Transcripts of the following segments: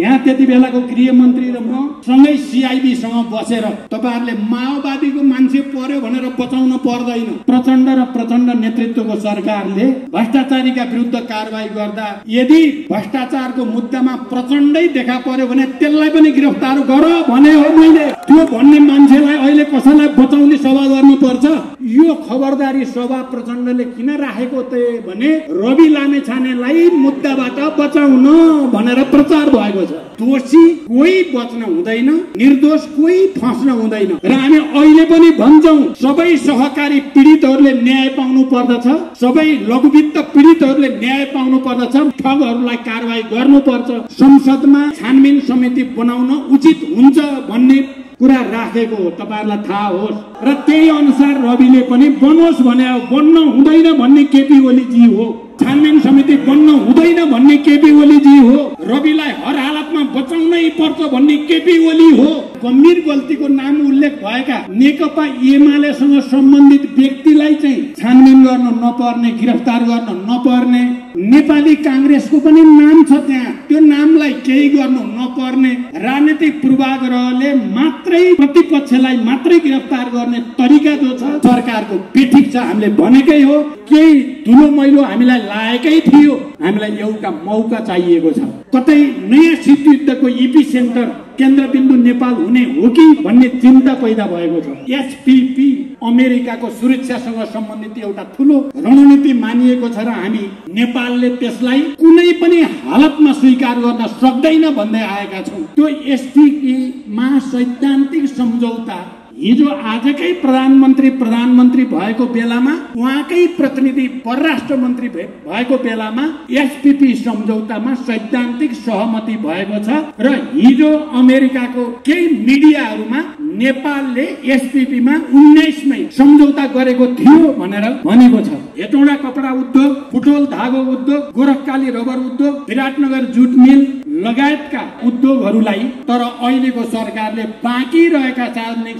यहाँ त्यति बेलाको गृहमन्त्री र म सँगै सिआइबीसँग बसेर तपाईँहरूले माओवादीको मान्छे पर्यो भनेर बचाउन पर्दैन। प्रचण्ड र प्रचण्ड नेतृत्वको सरकारले भ्रष्टाचारीका विरुद्ध कारवाही गर्दा यदि भ्रष्टाचारको मुद्दामा प्रचण्डै देखा पर्यो भने त्यसलाई पनि गिरफ्तार गर भने हो मैले। त्यो भन्ने मान्छेलाई अहिले कसैलाई बचाउने सभा गर्नुपर्छ। यो खबरदारी सभा प्रचण्डले किन राखेको त भने रवि लामे छानेलाई मुद्दाबाट बचाउन भनेर प्रचार भएको छ। दोषी कोही बच्न हुँदैन निर्दोष कोही फस्न हुँदैन। र हामी अहिले पनि भन्छौँ सबै सहकारी पीडितहरूले न्याय पाउनु पर्दछ सबै लघुवित्त पीडितहरूले न्याय पाउनु पर्दछ ठगहरूलाई कारवाही गर्नुपर्छ। संसदमा छानबिन समिति बनाउन उचित हुन्छ भन्ने कुरा राखेको हो तपाईँहरूलाई थाहा होस्। र त्यही अनुसार रविले पनि बनोस् भने बन्न हुँदैन भन्ने केपी ओलीजी हो। छानबिन समिति बन्न हुँदैन भन्ने केपी ओलीजी हो। रविलाई हर हालतमा बचाउनै पर्छ भन्ने केपी ओली हो। गम्भीर गल्तीको नाम उल्लेख भएका नेकपा एमालेसँग सम्बन्धित व्यक्तिलाई चाहिँ छानबिन गर्न नपर्ने गिरफ्तार गर्न नपर्ने नेपाली काङ्ग्रेसको पनि नाम छ त्यहाँ। त्यो नामलाई केही गर्नु नपर्ने राजनीतिक पूर्वाग्रहले मात्रै प्रतिपक्षलाई मात्रै गिरफ्तार गर्ने तरिका जो छ सरकारको बेठिक छ हामीले भनेकै हो। केही धुलो मैलो हामीलाई लागेकै थियो। हामीलाई एउटा मौका चाहिएको छ। कतै नयाँ शीतयुद्धको इपी सेन्टर केन्द्रबिन्दु नेपाल हुने हो कि भन्ने चिन्ता पैदा भएको छ। एचपिपी अमेरिकाको सुरक्षासँग सम्बन्धित एउटा ठुलो रणनीति मानिएको छ र हामी नेपालले त्यसलाई कुनै पनि हालतमा स्वीकार गर्न सक्दैन भन्दै आएका छौँ। त्यो एसपिपीमा सैद्धान्तिक सम्झौता हिजो आजकै प्रधानमन्त्री प्रधानमन्त्री भएको बेलामा उहाँकै प्रतिनिधि परराष्ट्र मन्त्री भएको बेलामा एसपिपी सम्झौतामा सैद्धान्तिक सहमति भएको छ र हिजो अमेरिकाको केही मिडियाहरूमा नेपालले एसपिपीमा उन्नाइसमै सम्झौता गरेको थियो भनेर भनेको छ। हेटौँडा कपडा उद्योग पुटोल धागो उद्योग गोरखकाली रबर उद्योग विराटनगर जुट मिल लगायतका उद्योगहरूलाई तर अहिलेको सरकारले बाँकी रहेका सार्वजनिक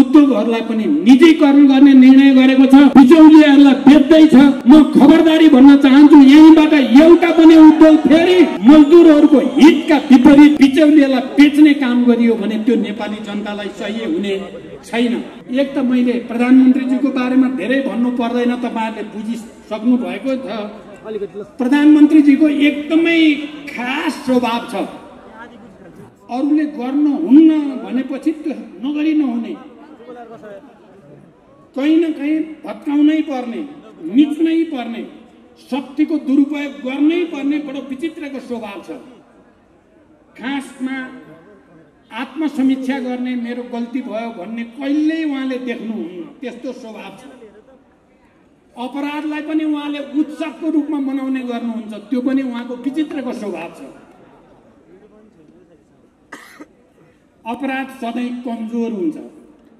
उद्योगहरूलाई पनि निजीकरण गर्ने निर्णय गरेको छ। बिचौलियाहरूलाई बेच्दैछ म खबरदारी भन्न चाहन्छु यहीँबाट एउटा पनि उद्योग फेरि मजदुरहरूको हितका विपरीत बिचौलियालाई बेच्ने काम गरियो भने त्यो नेपाली जनतालाई सही हुने छैन। एक त मैले प्रधानमन्त्रीजीको बारेमा धेरै भन्नु पर्दैन तपाईँहरूले बुझिसक्नु भएको छ। प्रधानमन्त्रीजीको एकदमै खास स्वभाव छ। अरूले गर्नुहुन्न भनेपछि त्यो नगरी नहुने। कहीँ न कहीँ भत्काउनै पर्ने मिच्नै पर्ने शक्तिको दुरुपयोग गर्नै पर्ने बडो विचित्रको स्वभाव छ। खासमा आत्मसमीक्षा गर्ने मेरो गल्ती भयो भन्ने कहिल्यै उहाँले देख्नुहुन्न त्यस्तो स्वभाव छ। अपराधलाई पनि उहाँले उत्सवको रूपमा मनाउने गर्नुहुन्छ त्यो पनि उहाँको विचित्रको स्वभाव छ। अपराध सधैँ कमजोर हुन्छ।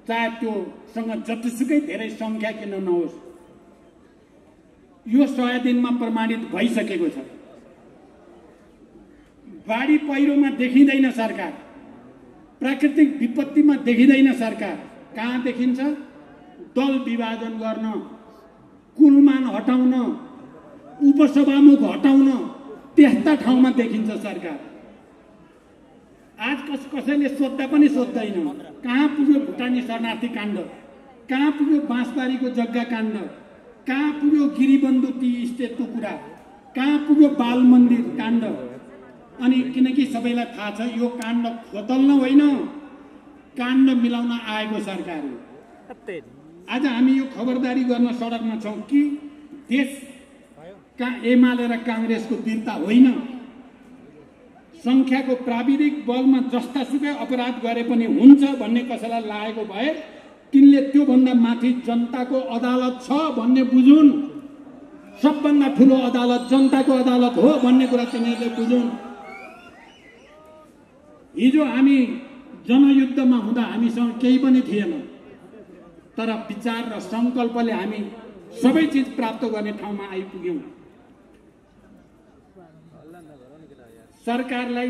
चाहे त्योसँग जतिसुकै धेरै सङ्ख्या किन नहोस् यो सय दिनमा प्रमाणित भइसकेको छ। बाढी पहिरोमा देखिँदैन सरकार। प्राकृतिक विपत्तिमा देखिँदैन सरकार। कहाँ देखिन्छ? दल विभाजन गर्न कुलमान हटाउन उपसभामुख हटाउन त्यस्ता ठाउँमा देखिन्छ सरकार। आज कस कसैले सोद्धा पनि सोध्दैन कहाँ पुग्यो भुटानी शरणार्थी काण्ड? कहाँ पुग्यो बाँसबारीको जग्गा काण्ड? कहाँ पुग्यो गिरिबन्धु टी स्टेटको कुरा? कहाँ पुग्यो बाल मन्दिर काण्ड? अनि किनकि सबैलाई थाहा छ यो काण्ड खोतल्न होइन। काण्ड मिलाउन आएको सरकार हो। आज हामी यो खबरदारी गर्न सडकमा छौँ कि देश का एमाले र काङ्ग्रेसको वीरता होइन? सङ्ख्याको प्राविधिक बलमा जस्तासुकै अपराध गरे पनि हुन्छ भन्ने कसैलाई लागेको भए तिनले त्योभन्दा माथि जनताको अदालत छ भन्ने बुझुन्। सबभन्दा ठुलो अदालत जनताको अदालत हो भन्ने कुरा तिनीहरूले बुझुन्। हिजो हामी जनयुद्धमा हुँदा हामीसँग केही पनि थिएन। तर विचार र सङ्कल्पले हामी सबै चिज प्राप्त गर्ने ठाउँमा आइपुग्यौँ। सरकारलाई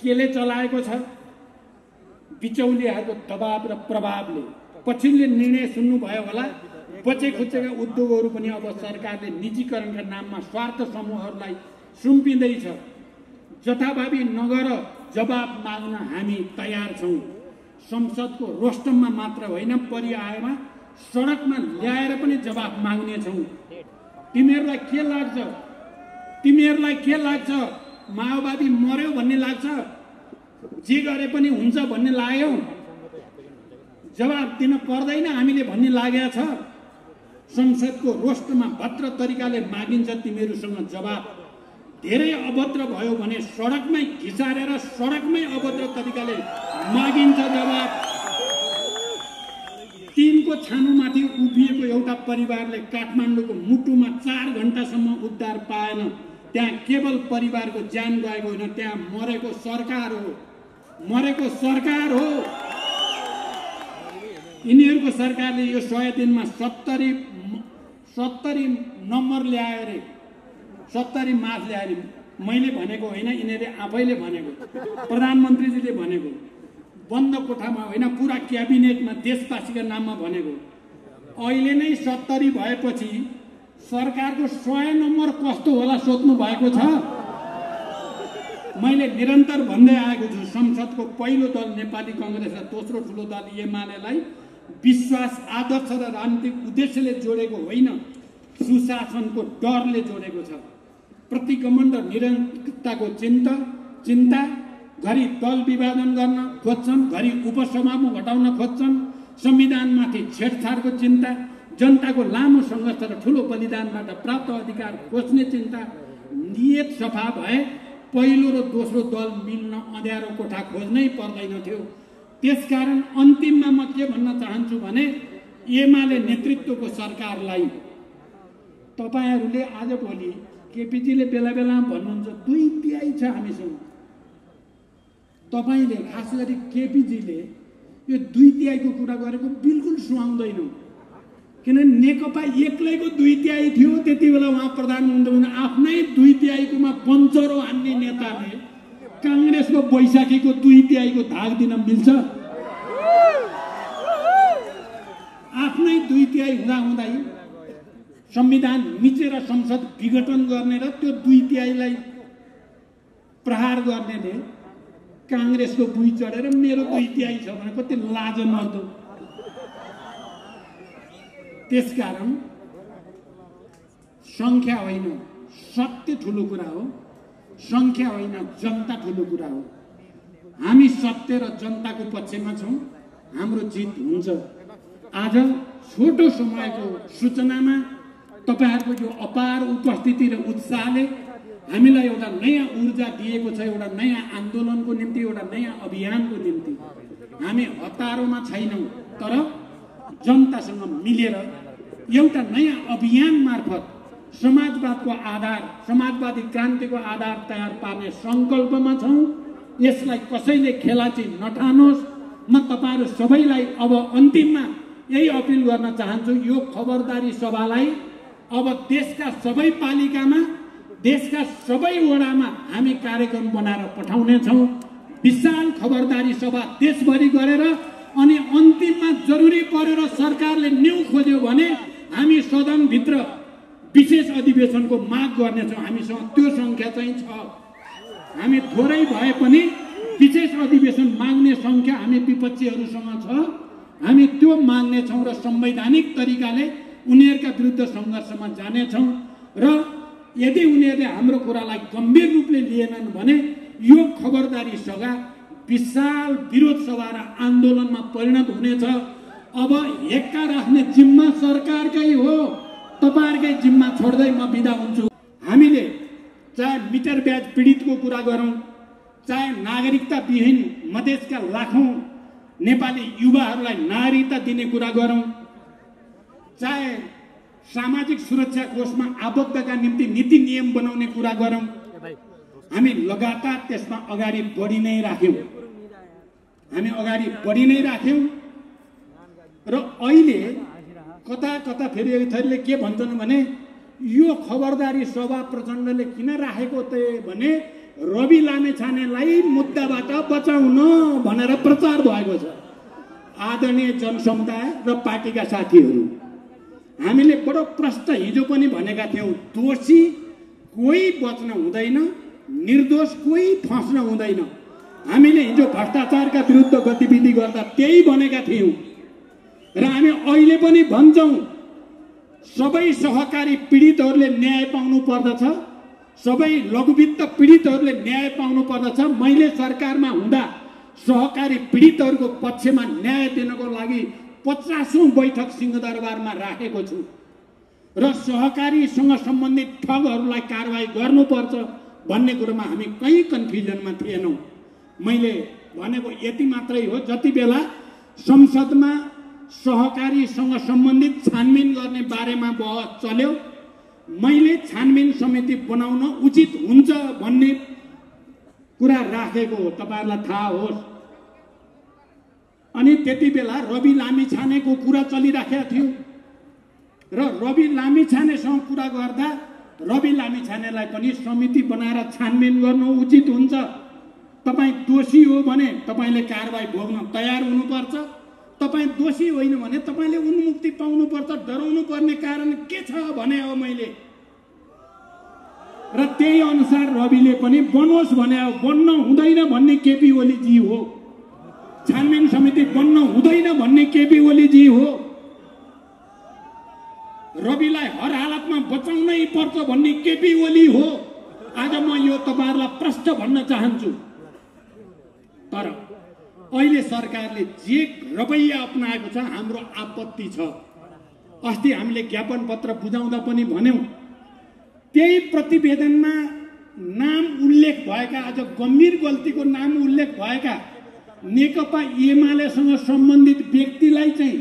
केले चलाएको छ? बिचौलियाहरूको दबाव र प्रभावले। पछिल्लो निर्णय सुन्नुभयो होला। बचे खुचेका उद्योगहरू पनि अब सरकारले निजीकरणका नाममा स्वार्थ समूहहरूलाई सुम्पिँदैछ। जथाभावी नगर जवाब माग्न हामी तयार छौँ। संसदको रोस्टममा मात्र होइन परिआएमा सडकमा ल्याएर पनि जवाब माग्नेछौँ। तिमीहरूलाई के लाग्छ? तिमीहरूलाई के लाग्छ? माओवादी मर्यो भन्ने लाग्छ। जे गरे पनि हुन्छ भन्ने लाग्यो। जवाब दिन पर्दैन हामीले भन्ने लागेको छ। संसदको रोस्टमा भद्र तरिकाले मागिन्छ तिमीहरूसँग जवाब। धेरै अभद्र भयो भने सडकमै घिसारेर सडकमै अभद्र तरिकाले मागिन्छ जवाब। तिनको छानुमाथि उभिएको एउटा परिवारले काठमाडौँको मुटुमा चार घन्टासम्म उद्धार पाएन। त्यहाँ केवल परिवारको ज्यान गएको होइन त्यहाँ मरेको सरकार हो। मरेको सरकार हो। यिनीहरूको सरकारले यो सय दिनमा सत्तरी सत्तरी नम्बर ल्यायो अरे। सत्तरी मार्च ल्यायो अरे। मैले भनेको होइन यिनीहरूले आफैले भनेको। प्रधानमन्त्रीजीले भनेको। बन्द कोठामा होइन पुरा क्याबिनेटमा देशवासीका नाममा भनेको। अहिले नै सत्तरी भएपछि सरकारको सय नम्बर कस्तो होला सोध्नु भएको छ? मैले निरन्तर भन्दै आएको छु संसदको पहिलो दल नेपाली कङ्ग्रेस र दोस्रो ठुलो दल एमालेलाई विश्वास आदर्श र राजनीतिक उद्देश्यले जोडेको होइन सुशासनको डरले जोडेको छ। प्रतिगमन र निरन्तरताको चिन्ता चिन्ता घरि दल विभाजन गर्न खोज्छन् घरि उपसभामा घटाउन खोज्छन् संविधानमाथि छेडछाडको चिन्ता जनताको लामो सङ्घर्ष र ठुलो बलिदानबाट प्राप्त अधिकार खोज्ने चिन्ता नियत सफा भए पहिलो र दोस्रो दल मिल्न अँध्यारो कोठा खोज्नै पर्दैन थियो। त्यसकारण अन्तिममा म के भन्न चाहन्छु भने एमाले नेतृत्वको सरकारलाई तपाईँहरूले आजभोलि केपिजीले बेला बेलामा भन्नुहुन्छ दुई तिहाई छ हामीसँग। तपाईँले खास गरी केपिजीले यो दुई तिहाईको कुरा गरेको बिल्कुल सुहाउँदैन। किनभने नेकपा एक्लैको दुई तिहाई थियो त्यति बेला उहाँ प्रधानमन्त्री आफ्नै दुई तिहाईकोमा पञ्चरो हान्ने नेताले काङ्ग्रेसको बैशाखीको दुई तिहाईको धाग दिन मिल्छ। आफ्नै दुई तिहाई हुँदा हुँदै संविधान मिचेर संसद विघटन गर्ने र त्यो दुई तिहाईलाई प्रहार गर्नेले काङ्ग्रेसको बुई चढेर मेरो दुई तिहाई छ भने कति लाज मर्दो त्यसकारण सङ्ख्या होइन सत्य ठुलो कुरा हो सङ्ख्या होइन जनता ठुलो कुरा हो। हामी सत्य र जनताको पक्षमा छौँ हाम्रो जित हुन्छ। आज छोटो समयको सूचनामा तपाईँहरूको यो अपार उपस्थिति र उत्साहले हामीलाई एउटा नयाँ ऊर्जा दिएको छ एउटा नयाँ आन्दोलनको निम्ति एउटा नयाँ अभियानको निम्ति। हामी हतारोमा छैनौँ तर जनतासँग मिलेर एउटा नयाँ अभियान मार्फत समाजवादको आधार समाजवादी क्रान्तिको आधार तयार पार्ने सङ्कल्पमा छौँ। यसलाई कसैले खेलाची नठानोस्। म तपाईँहरू सबैलाई अब अन्तिममा यही अपिल गर्न चाहन्छु यो खबरदारी सभालाई अब देशका सबै पालिकामा देशका सबै वडामा हामी कार्यक्रम बनाएर पठाउनेछौँ। विशाल खबरदारी सभा देशभरि गरेर अनि अन्तिममा जरुरी परेर सरकारले न्यु खोज्यो भने हामी सदनभित्र विशेष अधिवेशनको माग गर्नेछौँ। हामीसँग त्यो सङ्ख्या चाहिँ छ। हामी थोरै भए पनि विशेष अधिवेशन माग्ने सङ्ख्या हामी विपक्षीहरूसँग छ। हामी त्यो माग्नेछौँ र संवैधानिक तरिकाले उनीहरूका विरुद्ध सङ्घर्षमा जानेछौँ र यदि उनीहरूले हाम्रो कुरालाई गम्भीर रूपले लिएनन् भने यो खबरदारी सभा विशाल विरोध सभा र आन्दोलनमा परिणत हुनेछ। अब हेक्का राख्ने जिम्मा सरकारकै हो। तपाईँहरूकै जिम्मा छोड्दै म बिदा हुन्छु। हामीले चाहे मिटर ब्याज पीडितको कुरा गरौँ चाहे नागरिकता विहीन मधेसका लाखौँ नेपाली युवाहरूलाई नागरिकता दिने कुरा गरौँ चाहे सामाजिक सुरक्षा कोषमा आबद्धका निम्ति नीति नियम बनाउने कुरा गरौँ हामी लगातार त्यसमा अगाडि बढी नै राख्यौँ। हामी अगाडि बढी नै राख्यौँ। र अहिले कता कता फेरि थरीले के भन्छन् भने यो खबरदारी सभा प्रचण्डले किन राखेको त भने रवि लामेछानेलाई मुद्दाबाट बचाउन भनेर प्रचार भएको छ। आदरणीय जनसमुदाय र पार्टीका साथीहरू हामीले बडो प्रष्ट हिजो पनि भनेका थियौँ दोषी कोही बच्न हुँदैन। निर्दोष कोही फस्न हुँदैन। हामीले हिजो भ्रष्टाचारका विरुद्ध गतिविधि गर्दा त्यही भनेका थियौँ। र हामी अहिले पनि भन्छौँ सबै सहकारी पीडितहरूले न्याय पाउनु पर्दछ सबै लघुवित्त पीडितहरूले न्याय पाउनु पर्दछ। मैले सरकारमा हुँदा सहकारी पीडितहरूको पक्षमा न्याय दिनको लागि पचासौँ बैठक सिंहदरबारमा राखेको छु। र सहकारीसँग सम्बन्धित ठगहरूलाई कारवाही गर्नुपर्छ। भन्ने कुरोमा हामी कहीँ कन्फ्युजनमा थिएनौँ। मैले भनेको यति मात्रै हो जति बेला संसदमा सहकारीसँग सम्बन्धित छानबिन गर्ने बारेमा बहस चल्यो। मैले छानबिन समिति बनाउन उचित हुन्छ भन्ने कुरा राखेको हो तपाईँहरूलाई थाहा होस्। अनि त्यति बेला रवि लामी छानेको कुरा चलिराखेको थियो। र रवि लामी छानेसँग कुरा गर्दा रवि लामी छानेलाई पनि समिति बनाएर छानबिन गर्नु उचित हुन्छ। तपाईँ दोषी हो भने तपाईँले कारवाही भोग्न तयार हुनुपर्छ। तपाईँ दोषी होइन भने तपाईँले उन्मुक्ति पाउनुपर्छ डराउनु पर्ने कारण के छ भने हो मैले। र त्यही अनुसार रविले पनि बनोस् भने हो बन्न हुँदैन भन्ने केपी ओलीजी हो। छानबिन समिति बन्न हुँदैन भन्ने केपी ओलीजी हो। रविलाई हर हालतमा बचाउनै पर्छ भन्ने केपी ओली हो। आज म यो तपाईँहरूलाई प्रश्न भन्न चाहन्छु। तर अहिले सरकारले जे रवैया अप्नाएको छ हाम्रो आपत्ति छ। अस्ति हामीले ज्ञापन पत्र बुझाउँदा पनि भन्यौँ त्यही प्रतिवेदनमा नाम उल्लेख भएका आज गम्भीर गल्तीको नाम उल्लेख भएका नेकपा एमालेसँग सम्बन्धित व्यक्तिलाई चाहिँ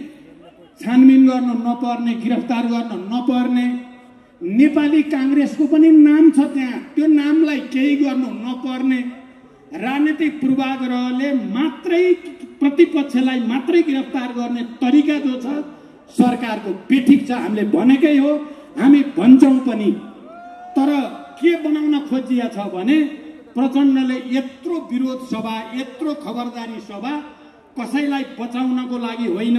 छानबिन गर्न नपर्ने गिरफ्तार गर्न नपर्ने नेपाली काङ्ग्रेसको पनि नाम छ त्यहाँ। त्यो नामलाई केही गर्नु नपर्ने। राजनीतिक पूर्वाग्रहले मात्रै प्रतिपक्षलाई मात्रै गिरफ्तार गर्ने तरिका जो छ सरकारको बेठिक छ हामीले भनेकै हो। हामी भन्छौँ पनि। तर के बनाउन खोजिया छ भने प्रचण्डले यत्रो विरोध सभा यत्रो खबरदारी सभा कसैलाई बचाउनको लागि होइन।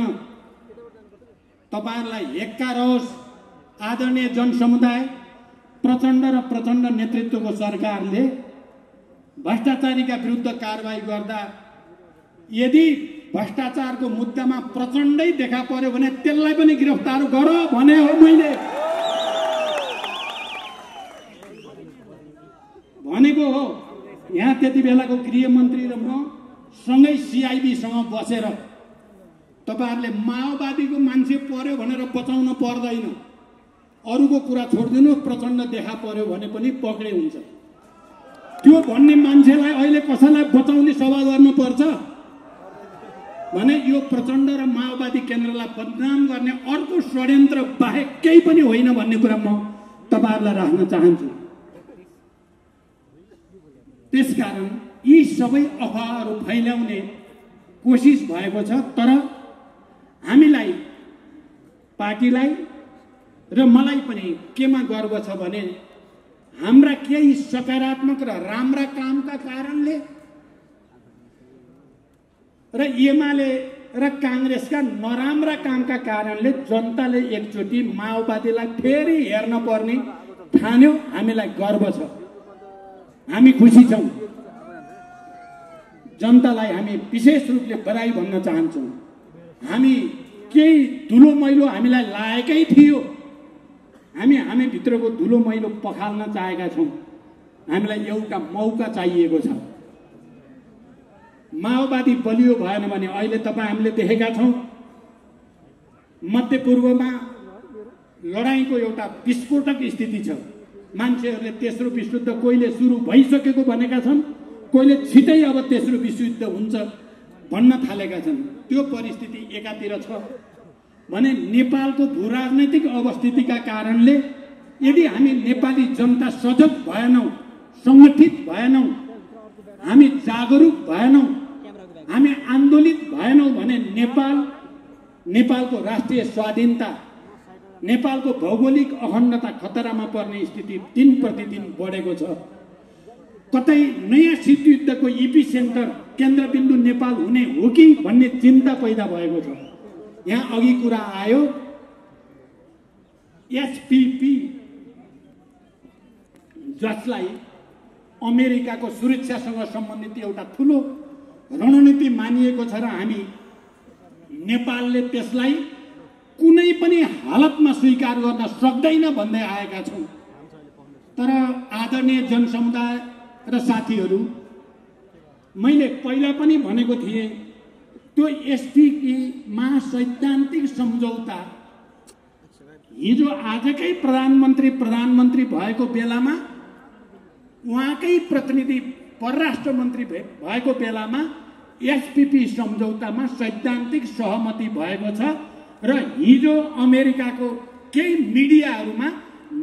तपाईँहरूलाई हेक्का रहोस्। आदरणीय जनसमुदाय प्रचण्ड र प्रचण्ड नेतृत्वको सरकारले भ्रष्टाचारीका विरुद्ध कारवाही गर्दा यदि भ्रष्टाचारको मुद्दामा प्रचण्डै देखा पर्यो भने त्यसलाई पनि गिरफ्तार गर भने हो मैले। भनेको हो यहाँ त्यति बेलाको गृहमन्त्री र म सँगै सिआइबीसँग बसेर तपाईँहरूले माओवादीको मान्छे पर्यो भनेर बचाउन पर्दैन। अरूको कुरा छोडिदिनु प्रचण्ड देखा पर्यो भने पनि पक्रे हुन्छ। त्यो भन्ने मान्छेलाई अहिले कसैलाई बचाउने सभा गर्नुपर्छ? भने यो प्रचण्ड र माओवादी केन्द्रलाई बदनाम गर्ने अर्को षड्यन्त्र बाहेक केही पनि होइन भन्ने कुरा म तपाईँहरूलाई राख्न चाहन्छु। त्यसकारण यी सबै अफवाहहरू फैल्याउने कोसिस भएको छ तर हामीलाई पार्टीलाई र मलाई पनि केमा गर्व छ भने हाम्रा केही सकारात्मक र राम्रा कामका कारणले र एमाले र काङ्ग्रेसका नराम्रा कामका कारणले जनताले एकचोटि माओवादीलाई फेरि हेर्न पर्ने ठान्यो हामीलाई गर्व छ। हामी खुसी छौँ। जनतालाई हामी विशेष रूपले बधाई भन्न चाहन्छौँ। हामी केही धुलो मैलो हामीलाई लागेकै थियो। हामी हामीभित्रको धुलो मैलो पखाल्न चाहेका छौँ। हामीलाई एउटा मौका चाहिएको छ। माओवादी बलियो भएन भने अहिले तपाईँ हामीले देखेका छौँ। मध्यपूर्वमा लडाइँको एउटा विस्फोटक स्थिति छ। मान्छेहरूले तेस्रो विश्वयुद्ध कोहीले सुरु भइसकेको भनेका छन्? कोहीले छिटै अब तेस्रो विश्वयुद्ध हुन्छ? भन्न थालेका छन्। त्यो परिस्थिति एकातिर छ। भने नेपालको भू राजनैतिक अवस्थितिका कारणले यदि हामी नेपाली जनता सजग भएनौँ सङ्गठित भएनौँ हामी जागरुक भएनौँ हामी आन्दोलित भएनौँ भने नेपाल नेपालको राष्ट्रिय स्वाधीनता नेपालको भौगोलिक अखण्डता खतरामा पर्ने स्थिति दिन प्रतिदिन बढेको छ। कतै नयाँ शीत युद्धको इपी सेन्टर केन्द्रबिन्दु नेपाल हुने हो कि भन्ने चिन्ता पैदा भएको छ। यहाँ अघि कुरा आयो एसपिपी जसलाई अमेरिकाको सुरक्षासँग सम्बन्धित एउटा ठुलो रणनीति मानिएको छ र हामी नेपालले त्यसलाई कुनै पनि हालतमा स्वीकार गर्न सक्दैन भन्दै आएका छौँ। तर आदरणीय जनसमुदाय र साथीहरू मैले पहिला पनि भनेको थिएँ त्यो एसटिपीमा सैद्धान्तिक सम्झौता हिजो आजकै प्रधानमन्त्री प्रधानमन्त्री भएको बेलामा उहाँकै प्रतिनिधि परराष्ट्र मन्त्री भएको बेलामा एसपिपी सम्झौतामा सैद्धान्तिक सहमति भएको छ र हिजो अमेरिकाको केही मिडियाहरूमा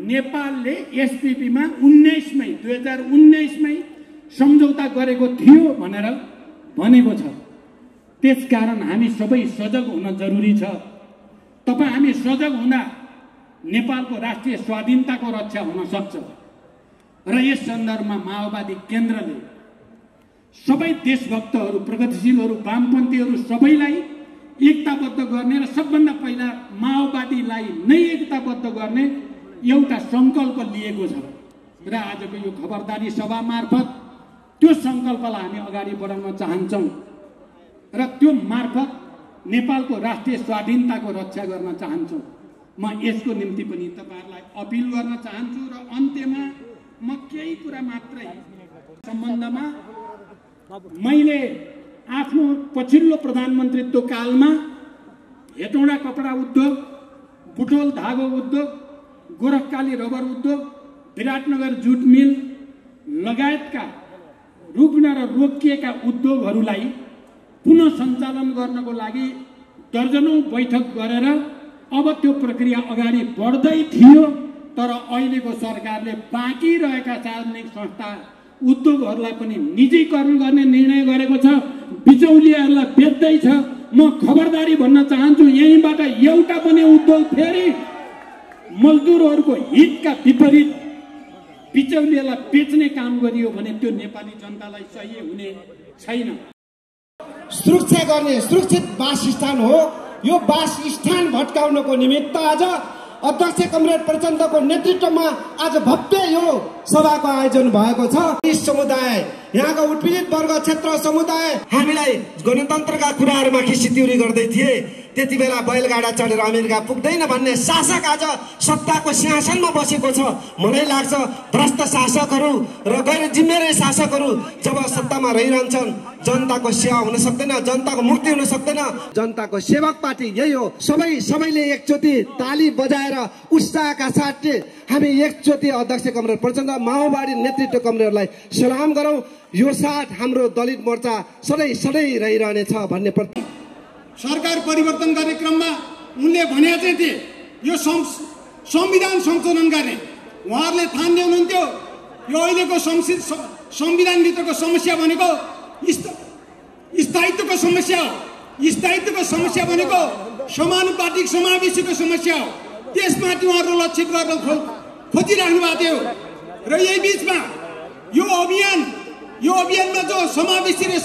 नेपालले एसपिपीमा उन्नाइसमै दुई हजार उन्नाइसमै सम्झौता गरेको थियो भनेर भनेको छ। त्यसकारण हामी सबै सजग हुन जरुरी छ। तपाईँ हामी सजग हुँदा नेपालको राष्ट्रिय स्वाधीनताको रक्षा हुन सक्छ। र यस सन्दर्भमा माओवादी केन्द्रले सबै देशभक्तहरू प्रगतिशीलहरू वामपन्थीहरू सबैलाई एकताबद्ध गर्ने र सबभन्दा पहिला माओवादीलाई नै एकताबद्ध गर्ने एउटा सङ्कल्प लिएको छ। र आजको यो खबरदारी सभा मार्फत त्यो सङ्कल्पलाई हामी अगाडि बढाउन चाहन्छौँ र त्यो मार्फत नेपालको राष्ट्रिय स्वाधीनताको रक्षा गर्न चाहन्छौँ। म यसको निम्ति पनि तपाईँहरूलाई अपिल गर्न चाहन्छु र अन्त्यमा म केही कुरा मात्रै सम्बन्धमा मैले आफ्नो पछिल्लो प्रधानमन्त्रीत्व कालमा हेटौँडा कपडा उद्योग बुटोल धागो उद्योग गोरखकाली रबर उद्योग विराटनगर जुट मिल लगायतका रुग्न र रोकिएका उद्योगहरूलाई पुनः सञ्चालन गर्नको लागि दर्जनौँ बैठक गरेर अब त्यो प्रक्रिया अगाडि बढ्दै थियो तर अहिलेको सरकारले बाँकी रहेका सार्वजनिक संस्था उद्योगहरूलाई पनि निजीकरण गर्ने निर्णय गरेको छ बिचौलियाहरूलाई बेच्दैछ म खबरदारी भन्न चाहन्छु यहीँबाट एउटा पनि उद्योग फेरि मजदुरहरूको हितका विपरीत बिचौलियालाई बेच्ने काम गरियो भने त्यो नेपाली जनतालाई सही हुने छैन। सुरक्षा गर्ने सुरक्षित वासस्थान हो। यो वासस्थान भट्काउनको निमित्त आज अध्यक्ष कमरेड प्रचण्डको नेतृत्वमा आज भव्य यो सभाको आयोजन भएको छ। समुदाय यहाँका उत्पीडित वर्ग क्षेत्र समुदाय हामीलाई गणतन्त्रका कुराहरूमा खिसितिउरी गर्दै थिए। त्यति बेला बैलगाडा चढेर अमेरिका पुग्दैन भन्ने शासक आज सत्ताको सिंहासनमा बसेको छ। मलाई लाग्छ भ्रष्ट शासकहरू र गैर जिम्मेवारी शासकहरू जब सत्तामा रहिरहन्छन् जनताको सेवा हुन सक्दैन जनताको मुक्ति हुन सक्दैन। जनताको सेवक पार्टी यही हो। सबै सबैले एकचोटि ताली बजाएर उत्साहका साथ हामी एकचोटि अध्यक्ष कमरेड प्रचण्ड माओवादी नेतृत्व कमरेडलाई सलाम गरौँ। यो साथ हाम्रो दलित मोर्चा सधैँ सधैँ रहिरहनेछ भन्ने प्रति सरकार परिवर्तन गर्ने क्रममा उनले भने चाहिँ थिए यो संविधान संशोधन गर्ने। उहाँहरूले ठान्ने हुनुहुन्थ्यो यो अहिलेको संविधानभित्रको समस्या भनेको स्थायित्वको समस्या हो। स्थायित्वको समस्या भनेको समानुपातिक समावेशीको समस्या हो। त्यसमाथि उहाँहरू लक्षित गर्न खोजिराख्नु भएको थियो। र यही बिचमा यो अभियान यो अभियानमा जो समावेशी र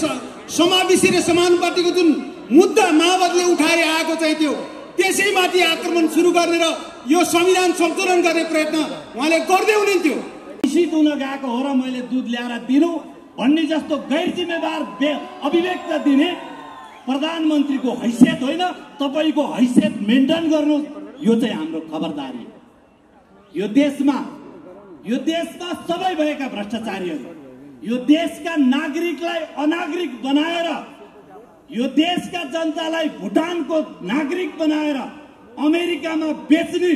समावेशी र समानुपातिको जुन मुद्दा माओवादीले उठाएर आएको चाहिँ त्यो त्यसैमाथि आक्रमण सुरु गर्ने र यो संविधान संशोधन गर्ने प्रयत्न उहाँले गर्दै हुनुहुन्थ्यो। दुन गएको हो र मैले दुध ल्याएर दिनु भन्ने जस्तो गैर जिम्मेवार अभिव्यक्त दिने प्रधानमन्त्रीको हैसियत होइन तपाईँको हैसियत मेन्टेन गर्नु यो चाहिँ हाम्रो खबरदारी यो देशमा यो देशमा सबै भएका भ्रष्टाचारीहरू यो देशका नागरिकलाई अनागरिक बनाएर यो देशका जनतालाई भुटानको नागरिक बनाएर अमेरिकामा बेच्ने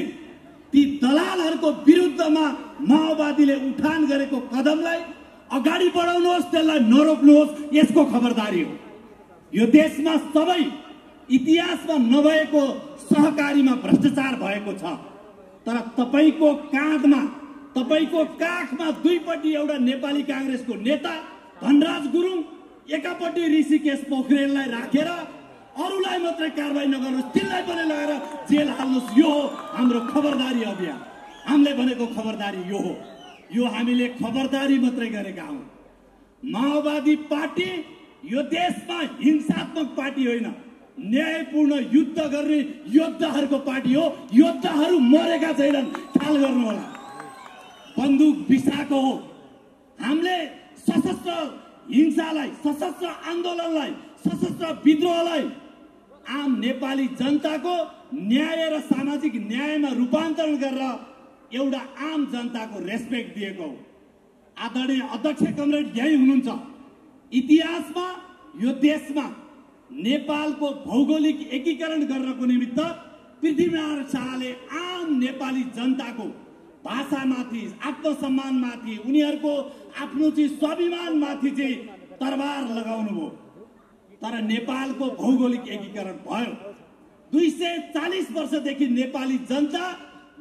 ती दलालहरूको विरुद्धमा माओवादीले उठान गरेको कदमलाई अगाडि बढाउनुहोस् त्यसलाई नरोक्नुहोस् यसको खबरदारी हो। यो देशमा सबै इतिहासमा नभएको सहकारीमा भ्रष्टाचार भएको छ। तर तपाईँको काँधमा तपाईँको काखमा दुईपट्टि एउटा नेपाली काङ्ग्रेसको नेता धनराज गुरुङ एकापट्टि ऋषिकेश पोखरेललाई राखेर अरूलाई मात्रै कारवाही नगर्नुहोस् तिनलाई पनि लगाएर जेल हाल्नुहोस्। यो हो हाम्रो खबरदारी अभियान। हामीले भनेको खबरदारी यो हो। यो हामीले खबरदारी मात्रै गरेका हौँ। माओवादी पार्टी यो देशमा हिंसात्मक पार्टी होइन। न्यायपूर्ण युद्ध गर्ने योद्धाहरूको पार्टी हो। योद्धाहरू मरेका छैनन्। ख्याल गर्नु होला बन्दुक बिसाएको हो। हामीले सशस्त्र हिंसालाई सशस्त्र आन्दोलनलाई सशस्त्र विद्रोहलाई आम नेपाली जनताको न्याय र सामाजिक न्यायमा रूपान्तरण गरेर एउटा आम जनताको रेस्पेक्ट दिएको हो। आदरणीय अध्यक्ष कमरेड यही हुनुहुन्छ। इतिहासमा यो देशमा नेपालको भौगोलिक एकीकरण गर्नको निमित्त पृथ्वीनारायण शाहले आम नेपाली जनताको भाषामाथि आत्मसम्मानमाथि उनीहरूको आफ्नो चाहिँ स्वाभिमानमाथि चाहिँ तरबार लगाउनु भयो तर नेपालको भौगोलिक एकीकरण भयो। दुई सय चालिस वर्षदेखि नेपाली जनता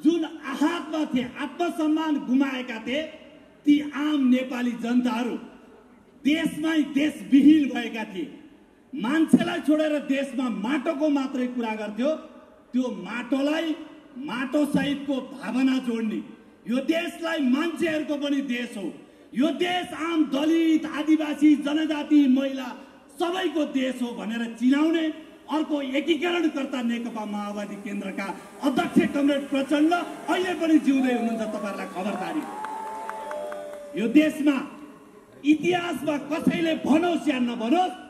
जुन आहातमा थिए आत्मसम्मान गुमाएका थिए ती आम नेपाली जनताहरू देशमै देशविहीन भएका थिए। मान्छेलाई छोडेर देशमा माटोको मात्रै कुरा गर्थ्यो त्यो माटोलाई माटो सहितको भावना जोड्ने। यो देशलाई मान्छेहरूको पनि देश हो। यो देश आम दलित आदिवासी जनजाति महिला सबैको देश हो भनेर चिनाउने अर्को एकीकरणकर्ता नेकपा माओवादी केन्द्रका अध्यक्ष कमरेड प्रचण्ड अहिले पनि जिउँदै हुनुहुन्छ तपाईँहरूलाई खबरदारी। यो देशमा इतिहासमा कसैले भनोस् या नभनोस्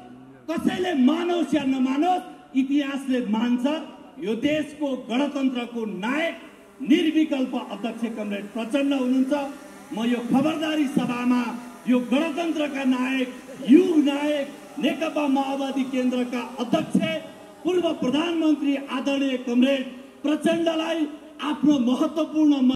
कसैले मानोस् या नमानोस् इतिहासले मान्छ यो देशको गणतन्त्रको नायक निर्विकल्प अध्यक्ष कमरेड प्रचण्ड हुनुहुन्छ। म यो खबरदारी सभामा यो गणतन्त्रका नायक युग नायक नेकपा माओवादी केन्द्रका अध्यक्ष पूर्व प्रधानमन्त्री आदरणीय कमरेड प्रचण्डलाई आफ्नो महत्वपूर्ण